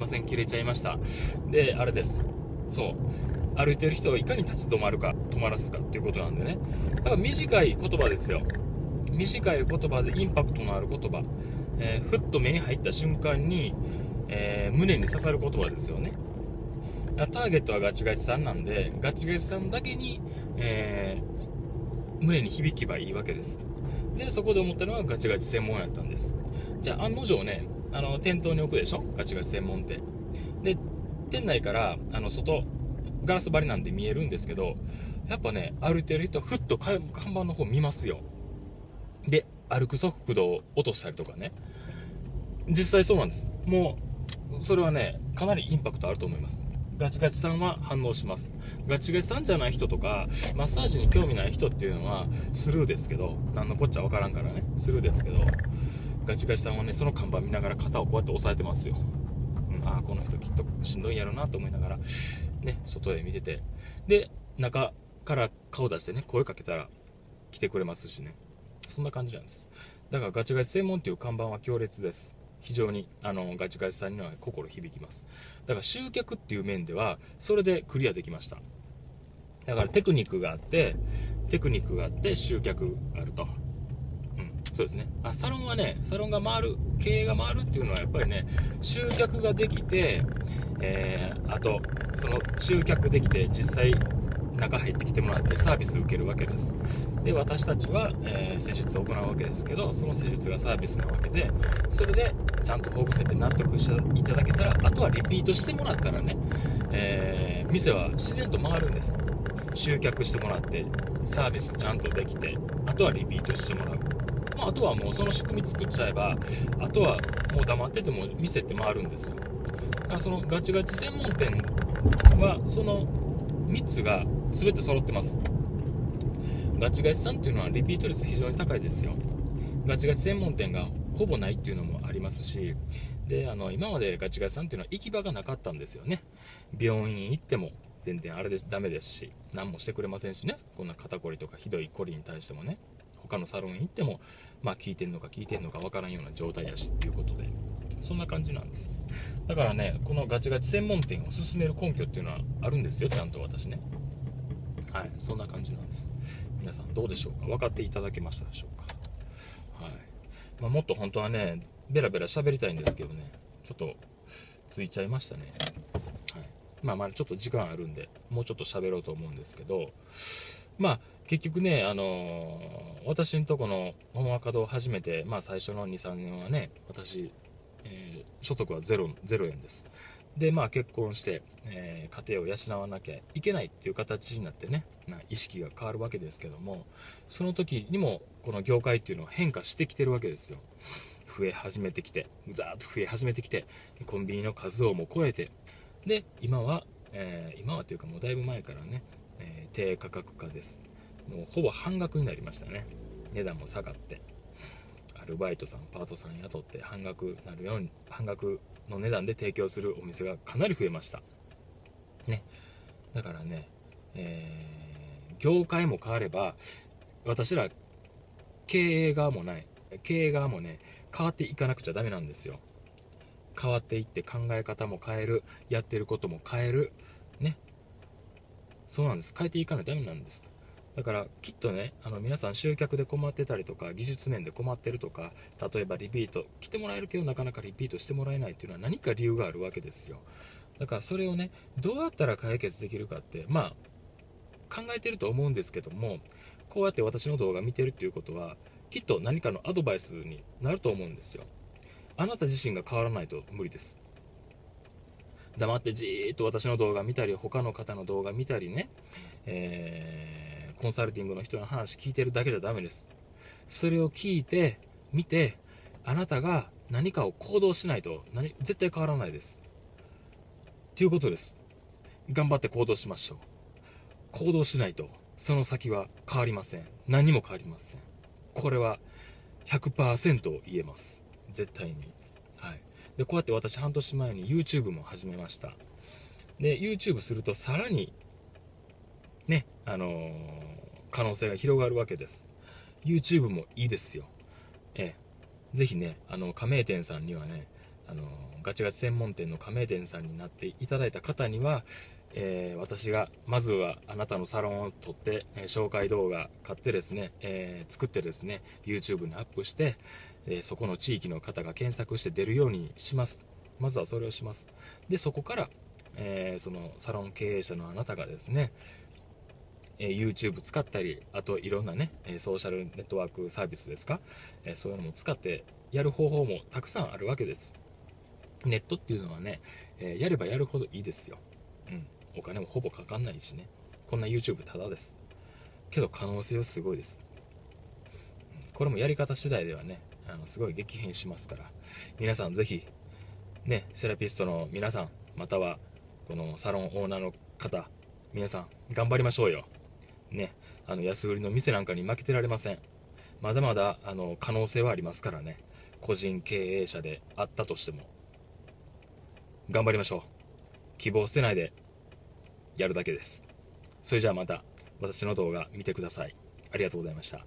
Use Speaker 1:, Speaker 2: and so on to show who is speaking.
Speaker 1: ません、切れちゃいました。で、あれです。そう。歩いてる人をいかに立ち止まるか、止まらすかっていうことなんでね。だから短い言葉ですよ。短い言葉でインパクトのある言葉。えーふっと目に入った瞬間に、えー胸に刺さる言葉ですよね。ターゲットはガチガチさんなんで、ガチガチさんだけに、えー胸に響けばいいわけです。で、そこで思ったのはガチガチ専門やったんです。じゃあ案の定ね、あの、店頭に置くでしょ？ガチガチ専門店。で、店内から、あの、外、ガラス張りなんで見えるんですけど、やっぱね、歩いてる人は、ふっと看板の方見ますよ。で、歩く速度を落としたりとかね。実際そうなんです。もう、それはね、かなりインパクトあると思います。ガチガチさんは反応します。ガチガチさんじゃない人とか、マッサージに興味ない人っていうのはスルーですけど、何のこっちゃわからんからね、スルーですけど、ガチガチさんはね、その看板見ながら肩をこうやって押さえてますよ。うん、ああ、この人きっとしんどいんやろなと思いながら、ね、外で見てて。で、中から顔出してね、声かけたら来てくれますしね。そんな感じなんです。だからガチガチ専門っていう看板は強烈です。非常にあのガチガチさんには心響きます。だから集客っていう面では、それでクリアできました。だからテクニックがあって、テクニックがあって集客があると。うん、そうですね。あ、サロンはね、サロンが回る、経営が回るっていうのはやっぱりね、集客ができて、えー、あと、その集客できて実際中入ってきてもらってサービス受けるわけです。で、私たちは、えー施術を行うわけですけど、その施術がサービスなわけで、それでちゃんとほぐせて納得していただけたら、あとはリピートしてもらったらね、えー店は自然と回るんです。集客してもらって、サービスちゃんとできて、あとはリピートしてもらう。まあ、あとはもうその仕組み作っちゃえば、あとはもう黙ってても店って回るんですよ。だからそのガチガチ専門店は、その3つが全て揃ってます。ガチガチさんっていうのはリピート率非常に高いですよ。ガチガチ専門店がほぼないっていうのもありますし、で、あの、今までガチガチさんっていうのは行き場がなかったんですよね。病院行っても全然あれです、ダメですし、何もしてくれませんしね。こんな肩こりとかひどいこりに対してもね。他のサロン行っても、まあ聞いてんのか聞いてんのかわからんような状態やしっていうことで、そんな感じなんです。だからね、このガチガチ専門店を進める根拠っていうのはあるんですよ、ちゃんと私ね。はい、そんな感じなんです。皆さんどうでしょうか？分かっていただけましたでしょうか？はい。まあ、もっと本当はね、ベラベラ喋りたいんですけどね、ちょっとついちゃいましたね。はい。まあまあちょっと時間あるんで、もうちょっと喋ろうと思うんですけど、まあ結局ね、あのー私のとこのホモアカドを始めて、まあ最初の2、3年はね、私、えー所得はゼロ、ゼロ円です。で、まあ結婚して、えー家庭を養わなきゃいけないっていう形になってね、ま意識が変わるわけですけども、その時にもこの業界っていうのは変化してきてるわけですよ。増え始めてきて、ざーっと増え始めてきて、コンビニの数をも超えて、で、今は、えー今はというかもうだいぶ前からね、え低価格化です。もうほぼ半額になりましたね。値段も下がって。アルバイトさん、パートさん雇って半額なるように、半額の値段で提供するお店がかなり増えました。ね。だからね、えー業界も変われば、私ら経営側もない、経営側もね、変わっていかなくちゃダメなんですよ。変わっていって考え方も変える、やってることも変える、ね。そうなんです。変えていかないとダメなんです。だからきっとね、あの皆さん集客で困ってたりとか、技術面で困ってるとか、例えばリピート、来てもらえるけどなかなかリピートしてもらえないっていうのは何か理由があるわけですよ。だからそれをね、どうやったら解決できるかって、まあ、考えてると思うんですけども、こうやって私の動画見てるっていうことは、きっと何かのアドバイスになると思うんですよ。あなた自身が変わらないと無理です。黙ってじーっと私の動画見たり、他の方の動画見たりね、えーコンサルティングの人の話聞いてるだけじゃダメです。それを聞いて、見て、あなたが何かを行動しないと何絶対変わらないです。っていうことです。頑張って行動しましょう。行動しないと、その先は変わりません。何も変わりません。これは100%言えます。絶対に。はい。で、こうやって私半年前に YouTube も始めました。で、YouTube するとさらに、ね、あのー可能性が広がるわけです。YouTube もいいですよ。ええ。ぜひね、あの、加盟店さんにはね、あのガチガチ専門店の加盟店さんになっていただいた方には、えー、私がまずはあなたのサロンを撮って、えー、紹介動画買ってですね、えー、作ってですね YouTube にアップして、えそこの地域の方が検索して出るようにしますまずはそれをしますでそこから、えそのサロン経営者のあなたがですねえ YouTube 使ったり、あといろんなね、えソーシャルネットワークサービスですか、えそういうのも使ってやる方法もたくさんあるわけです。ネットっていうのはね、えやればやるほどいいですよ。うん。お金もほぼかかんないしね。こんな YouTube ただです。けど可能性はすごいです。これもやり方次第ではね、あのすごい激変しますから、皆さんぜひ、ね、セラピストの皆さん、またはこのサロンオーナーの方、皆さん頑張りましょうよ。ね、あの安売りの店なんかに負けてられません。まだまだあの可能性はありますからね。個人経営者であったとしても。頑張りましょう。希望捨てないでやるだけです。それじゃあまた私の動画見てください。ありがとうございました。